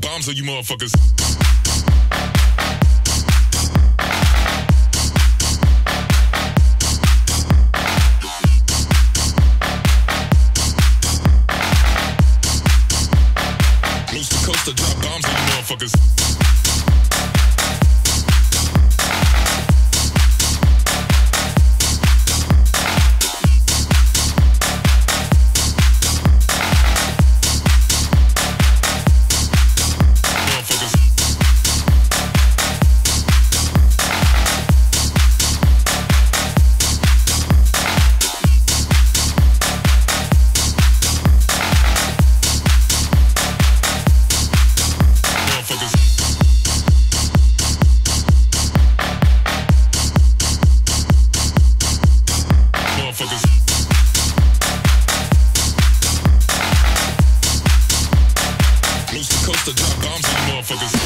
bombs on you motherfuckers. Coast to drop bombs on you motherfuckers. motherfuckers. Coast to drop bombs on motherfuckers.